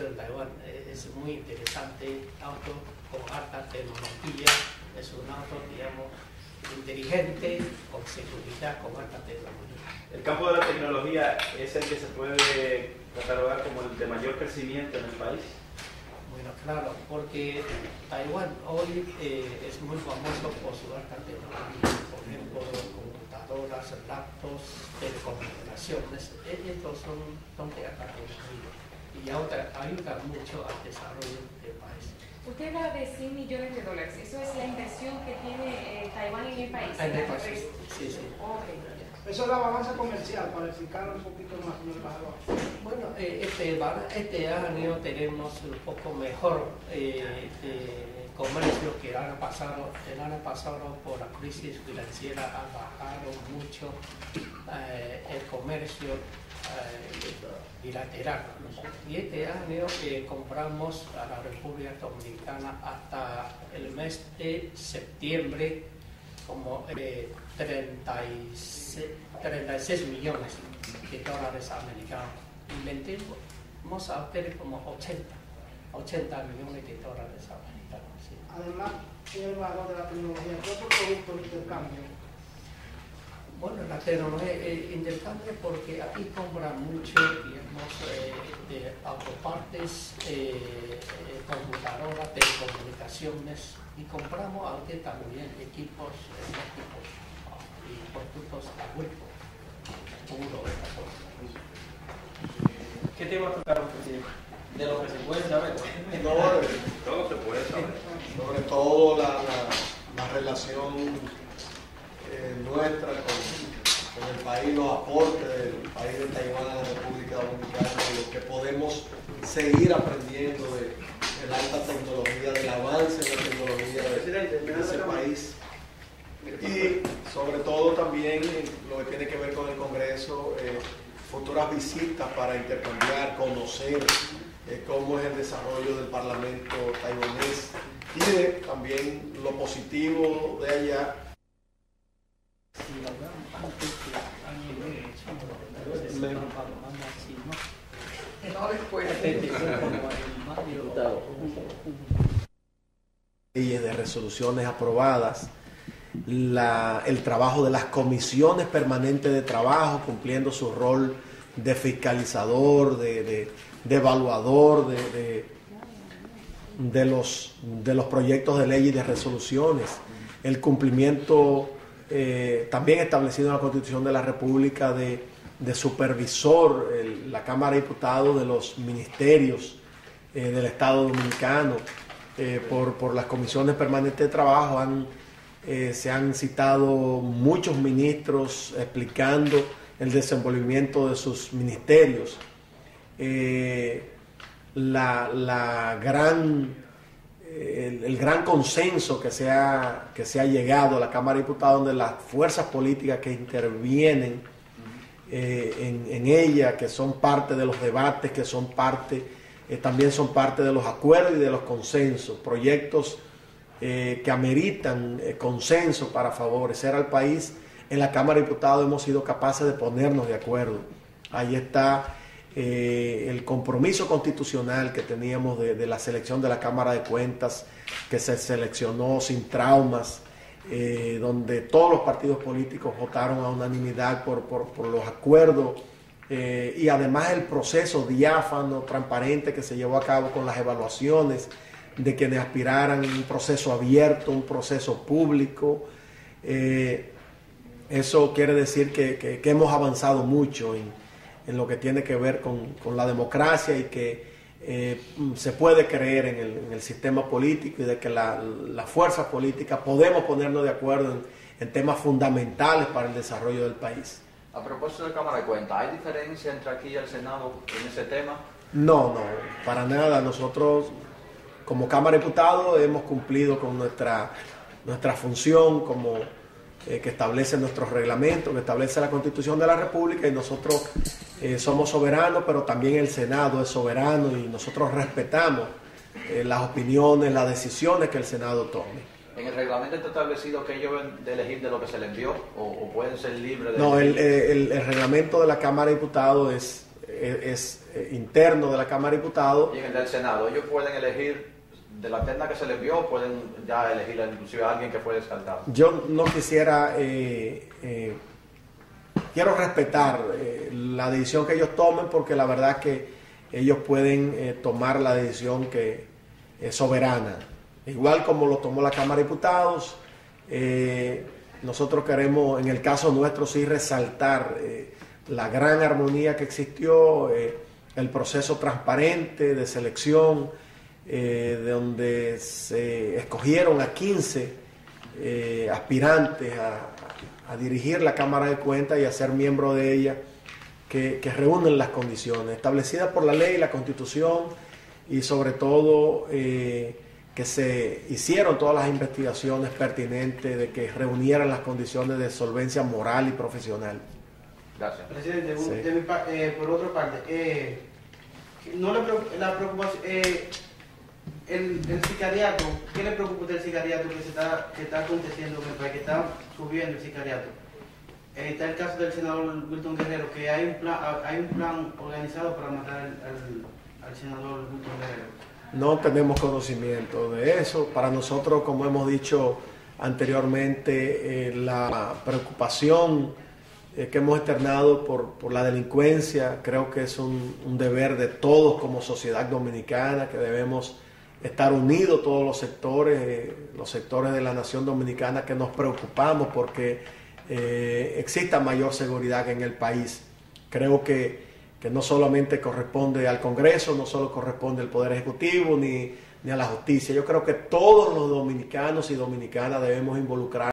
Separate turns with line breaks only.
de Taiwán. Es muy interesante, auto con alta tecnología, es un auto, digamos, inteligente, con seguridad, con alta tecnología.
El campo de la tecnología es el que se puede catalogar como el de mayor crecimiento en el país.
Bueno, claro, porque Taiwán hoy eh, es muy famoso por su alta tecnología, por ejemplo, computadoras, laptops, telecomunicaciones, estos son, son de alta tecnología y ayuda mucho al desarrollo del país.
Usted habla de 100 millones de dólares, ¿eso es la inversión que tiene eh, Taiwán en el país?
En el país, sí, sí.
Eso es la balanza comercial, para explicar un poquito más.
Bueno, eh, este, este, año tenemos un poco mejor eh, comercio que año pasado. El año pasado por la crisis financiera ha bajado mucho el comercio bilateral. Y este año eh, compramos a la República Dominicana hasta el mes de septiembre como 36, eh, 36, millones de dólares americanos. Y a ustedes como 80, 80 millones de dólares americanos.
Además, tiene el valor de la tecnología. ¿Qué otro producto de intercambio?
Bueno, la tecnología eh, intercambio porque aquí compran mucho, digamos, eh, de autopartes, eh, computadoras, telecomunicaciones y compramos aunque también equipos, equipos y productos agrícolas, puro
¿Qué tema tocaron, presidente? De lo que se puede saber.
No, todo se puede saber. Sobre todo la, la relación eh, nuestra con, el país, los aportes del país de Taiwán a la República Dominicana, de lo que podemos seguir aprendiendo de, la alta tecnología, del avance en la tecnología de, ese país. Y sobre todo también lo que tiene que ver con el Congreso, eh, futuras visitas para intercambiar, conocer eh, cómo es el desarrollo del Parlamento taiwanés y también lo positivo de allá. Leyes de resoluciones aprobadas, el trabajo de las comisiones permanentes de trabajo cumpliendo su rol de fiscalizador, de, evaluador de, de, los, de los proyectos de ley y de resoluciones, el cumplimiento eh, también establecido en la Constitución de la República de, supervisor, la Cámara de Diputados de los ministerios eh, del Estado Dominicano, eh, por, las comisiones permanentes de trabajo, se han citado muchos ministros explicando el desenvolvimiento de sus ministerios. La, la gran el, gran consenso que se, ha, que se ha llegado a la Cámara de Diputados, donde las fuerzas políticas que intervienen eh, en, ella, que son parte de los debates, que son parte, eh, también son parte de los acuerdos y de los consensos, proyectos eh, que ameritan consenso para favorecer al país. En la Cámara de Diputados hemos sido capaces de ponernos de acuerdo. Ahí está eh, el compromiso constitucional que teníamos de, la selección de la Cámara de Cuentas, que se seleccionó sin traumas, eh, donde todos los partidos políticos votaron a unanimidad por, los acuerdos eh, y además el proceso diáfano, transparente que se llevó a cabo con las evaluaciones de quienes aspiraran un proceso abierto, un proceso público. eso quiere decir que hemos avanzado mucho en, en lo que tiene que ver con, la democracia y que eh, se puede creer en el, sistema político y de que la, la fuerza política podemos ponernos de acuerdo en, temas fundamentales para el desarrollo del país.
A propósito de Cámara de Cuentas, ¿hay diferencia entre aquí y el Senado en ese tema?
No, no, para nada. Nosotros, como Cámara de Diputados, hemos cumplido con nuestra, nuestra función como eh, que establece nuestros reglamentos, que establece la Constitución de la República y nosotros eh, somos soberanos, pero también el Senado es soberano y nosotros respetamos eh, las opiniones, las decisiones que el Senado tome.
¿En el reglamento está establecido que ellos deben de elegir de lo que se les envió o, pueden ser libres de
No, el, el, reglamento de la Cámara de Diputados es, es, eh, interno de la Cámara de Diputados.
Y en el del Senado, ellos pueden elegir, de la terna que se les envió, pueden ya elegir inclusive a alguien que fue descartado.
Yo no quisiera, eh, eh, quiero respetar eh, la decisión que ellos tomen porque la verdad que ellos pueden eh, tomar la decisión que es soberana. Igual como lo tomó la Cámara de Diputados, eh, nosotros queremos, en el caso nuestro, sí resaltar la gran armonía que existió, el proceso transparente de selección, de donde se escogieron a 15 eh, aspirantes a, a dirigir la Cámara de Cuentas y a ser miembro de ella, que, que reúnen las condiciones establecidas por la ley, la Constitución y sobre todo eh, que se hicieron todas las investigaciones pertinentes de que reunieran las condiciones de solvencia moral y profesional.
Gracias.
Presidente, un-
Sí.
de mi pa- eh, por otra parte, eh, no le preocupa, la preocupación, eh, el, sicariato, ¿qué le preocupa del sicariato que, se está, que está aconteciendo en que está subiendo el sicariato? Eh, está el caso del senador Wilton Guerrero, que hay un plan, hay un plan organizado para matar al, senador Wilton Guerrero.
No tenemos conocimiento de eso. Para nosotros, como hemos dicho anteriormente, eh, la preocupación eh, que hemos externado por, por la delincuencia creo que es un deber de todos como sociedad dominicana, que debemos estar unidos todos los sectores, eh, los sectores de la nación dominicana, que nos preocupamos porque eh, exista mayor seguridad en el país. Creo que que no solamente corresponde al Congreso, no solo corresponde al Poder Ejecutivo ni, ni a la justicia. Yo creo que todos los dominicanos y dominicanas debemos involucrar